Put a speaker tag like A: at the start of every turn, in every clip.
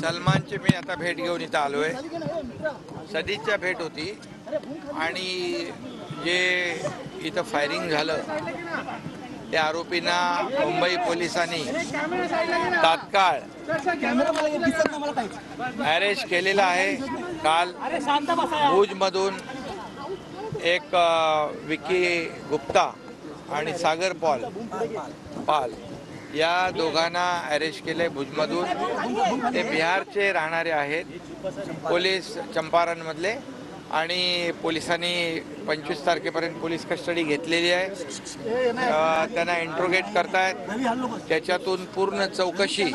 A: सलमानची मी आता भेट घेऊन इथं आलोय सदिच्छा भेट होती. आणि जे इथं फायरिंग झालं त्या आरोपींना मुंबई पोलिसांनी तात्काळ अरेस्ट केलेला आहे. काल भुजमधून एक विकी गुप्ता आणि सागर पॉल पाल या दोघांना अरेस्ट केले भुजमधून. ते बिहारचे राहणारे आहेत. पोलीस चंपारणमधले. आणि पोलिसांनी पंचवीस तारखेपर्यंत पोलीस कस्टडी घेतलेली आहे. त्यांना इंट्रोगेट करतायत. त्याच्यातून पूर्ण चौकशी.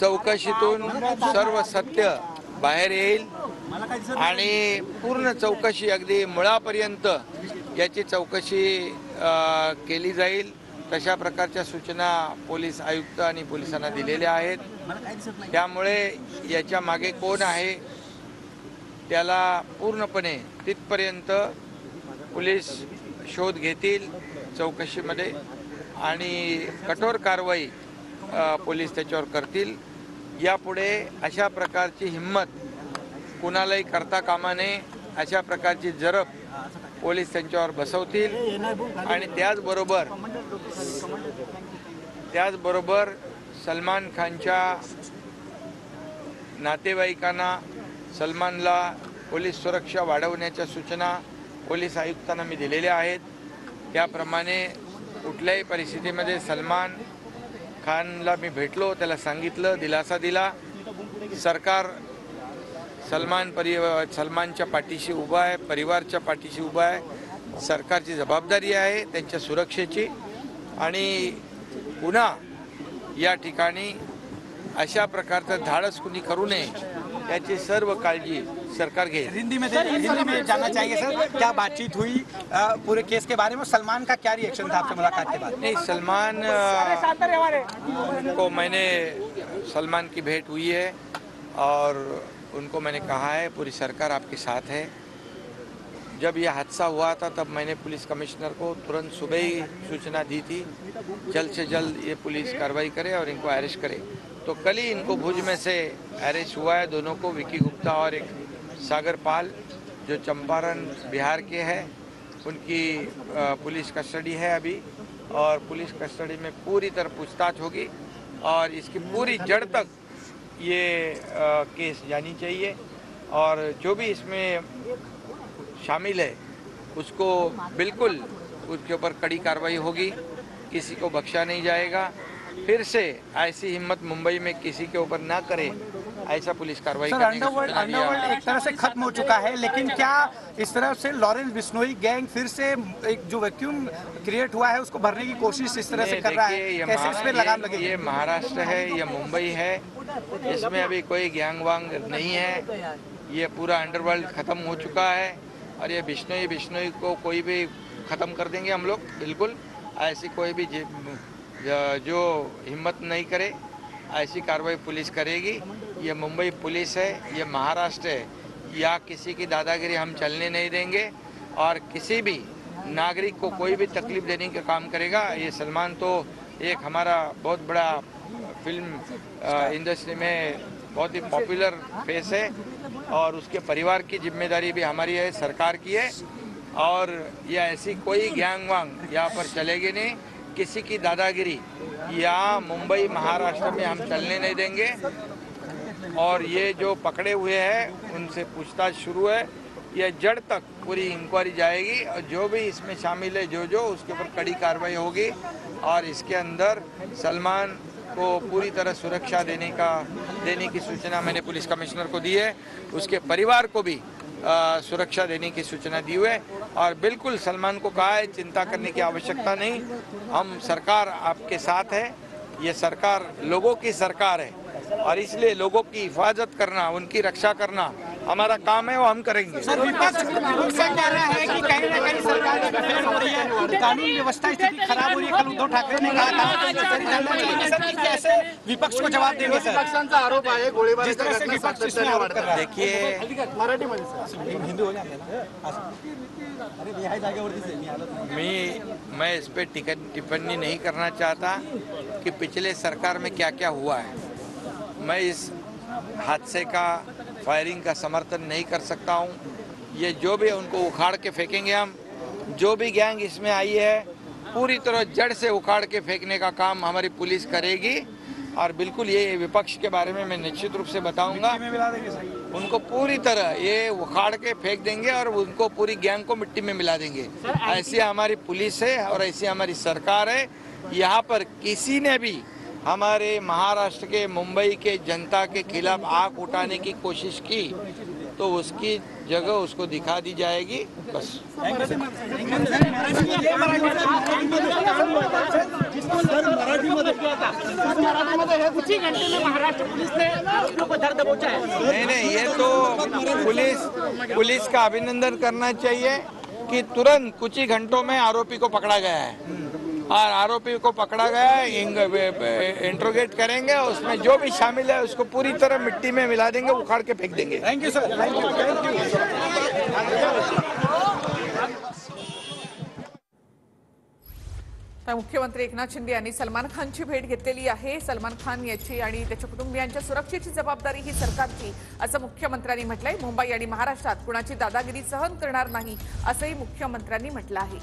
A: चौकशीतून सर्व सत्य बाहेर येईल आणि पूर्ण चौकशी अगदी मुळापर्यंत याची चौकशी केली जाईल. तशा प्रकारच्या सूचना पोलीस आयुक्त आणि पोलिसांना दिलेल्या आहेत. त्यामुळे याच्या मागे कोण आहे? त्याला पूर्णपणे तिथपर्यंत पोलीस शोध घेतील चौकशीमध्ये आणि कठोर कारवाई पोलीस त्याच्यावर करतील. यापुढे अशा प्रकारची हिंमत कुणालाही करता कामा नये अशा प्रकारची जरब पोलीस त्यांच्यावर बसवतील. आणि त्याचबरोबर त्याचबरोबर सलमान खानच्या नातेवाईकांना सलमानला पोलीस सुरक्षा वाढवण्याच्या सूचना पोलीस आयुक्तांना मी दिलेल्या आहेत. त्याप्रमाणे कुठल्याही परिस्थितीमध्ये सलमान खानला मी भेटलो त्याला सांगितलं दिलासा दिला. सरकार सलमान परि सलमानच्या पाठीशी उभा आहे परिवारच्या पाठीशी उभा आहे. सरकारची जबाबदारी आहे त्यांच्या सुरक्षेची. आणि पुन्हा या ठिकाणी अशा प्रकारचं धाडस कुणी करू नये याची सर्व काळजी सरकार घेईल.
B: हिंदी में हिंदी में जानना चाहिए सर। क्या बातचीत हुई पूरे केस के बारे में? सलमान का क्या रिएक्शन था आपसे मुलाकात के बाद?
A: नहीं सलमान को मैंने सलमान की भेंट हुई है और उनको मैंने कहा है पूरी सरकार आपके साथ है। जब यह हादसा हुआ था तब मैंने पुलिस कमिश्नर को तुरंत सुबह ही सूचना दी थी जल्द से जल्द ये पुलिस कार्रवाई करे और इनको अरेस्ट करे। तो कल ही इनको भुज में से अरेस्ट हुआ है, दोनों को विकी गुप्ता और एक सागर पाल, जो चंपारण बिहार के हैं। उनकी पुलिस कस्टडी है अभी और पुलिस कस्टडी में पूरी तरह पूछताछ होगी और इसकी पूरी जड़ तक ये केस जानी चाहिए और जो भी इसमें शामिल है, उसको बिल्कुल उसके ऊपर कड़ी कार्रवाई होगी, किसी को बख्शा नहीं जाएगा। फिर से ऐसी हिम्मत मुंबई में किसी के ऊपर ना करे ऐसा पुलिस कार्रवाई
B: सर अंडरवर्ल्ड
A: सूचना दिया।
B: अंडरवर्ल्ड एक तरह से खत्म हो चुका है लेकिन क्या इस तरह से लॉरेंस बिश्नोई गैंग फिर से एक जो वैक्यूम क्रिएट हुआ है उसको भरने की कोशिश इस तरह से कर रहा है? कैसे इस पे लगाम लगेगी?
A: ये महाराष्ट्र है ये मुंबई है इसमें अभी कोई गैंग वांग नहीं है। ये पूरा अंडरवर्ल्ड खत्म हो चुका है और ये बिश्नोई बिश्नोई को कोई भी खत्म कर देंगे हम लोग बिल्कुल। ऐसी कोई भी जे- हिम्मत नहीं करे, ऐसी कार्रवाई पुलिस करेगी। ये मुंबई पुलिस है, ये महाराष्ट्र है। या किसी की दादागिरी हम चलने नहीं देंगे और किसी भी नागरिक को कोई भी तकलीफ़ देने का काम करेगा। ये सलमान तो एक हमारा बहुत बड़ा फ़िल्म इंडस्ट्री में बहुत ही पॉपुलर फेस है और उसके परिवार की ज़िम्मेदारी भी हमारी है, सरकार की है। और यह ऐसी कोई गैंग वांग यहाँ पर चलेगी नहीं। किसी की दादागिरी या मुंबई, महाराष्ट्र में हम चलने नहीं देंगे। और ये जो पकड़े हुए हैं, उनसे पूछताछ शुरू है। यह जड़ तक पूरी इंक्वायरी जाएगी और जो भी इसमें शामिल है जो जो उसके ऊपर कड़ी कार्रवाई होगी। और इसके अंदर सलमान को पूरी तरह सुरक्षा देने का, देने की सूचना मैंने पुलिस कमिश्नर को दी है। उसके परिवार को भी सुरक्षा देने की सूचना दी हुई है। और बिल्कुल सलमान को कहा है, चिंता करने की आवश्यकता नहीं। हम सरकार आपके साथ है। ये सरकार लोगों की सरकार है। और इसलिए लोगों की हिफाजत करना, उनकी रक्षा करना हमारा काम है वो हम करेंगे।
B: सर विपक्ष विपक्ष का कहना है कि कहीं ना कहीं सरकार हो रही है कानून व्यवस्था स्थिति खराब हो रही है। कल उद्धव ठाकरे ने कहा था कैसे विपक्ष को जवाब देंगे सर?
C: पक्षांचा आरोप आहे
B: रहा है.
A: देखिए
C: मराठीमध्ये सर.
B: हिंदू हो
A: मैं मैं इस पर टिकट टिप्पणी नहीं करना चाहता कि पिछले सरकार में क्या क्या हुआ है। मैं इस हादसे का फायरिंग का समर्थन नहीं कर सकता हूँ। ये जो भी उनको उखाड़ के फेंकेंगे हम। जो भी गैंग इसमें आई है पूरी तरह जड़ से उखाड़ के फेंकने का काम हमारी पुलिस करेगी। और बिल्कुल ये विपक्ष के बारे में मैं निश्चित रूप से बताऊँगा। उनको पूरी तरह ये उखाड़ के फेंक देंगे और उनको पूरी गैंग को मिट्टी में मिला देंगे। ऐसी हमारी पुलिस है और ऐसी हमारी सरकार है। यहाँ पर किसी ने भी हमारे महाराष्ट्र के, मुंबई के जनता के खिलाफ आग उठाने की कोशिश की तो उसकी जगह उसको दिखा दी जाएगी, बस। नहीं नहीं, ये तो पुलिस पुलिस का अभिनंदन करना चाहिए कि तुरंत कुछ ही घंटों में आरोपी को पकड़ा गया है। और आरोपी को पकड़ा गया है इंट्रोगेट करेंगे उसमें जो भी शामिल है उसको पूरी तरह मिट्टी में मिला देंगे उखाड़ के फेंक देंगे।
B: Thank you sir thank you thank you
D: मुख्यमंत्री एकनाथ शिंदे यांनी सलमान खानची भेट घेतलेली आहे. सलमान खान याची आणि त्याच्या कुटुंबियांच्या सुरक्षेची जबाबदारी ही सरकारची असं मुख्यमंत्र्यांनी म्हटलंय. मुंबई आणि महाराष्ट्रात कुणाची दादागिरी सहन करणार नाही असंही मुख्यमंत्र्यांनी म्हटलं आहे.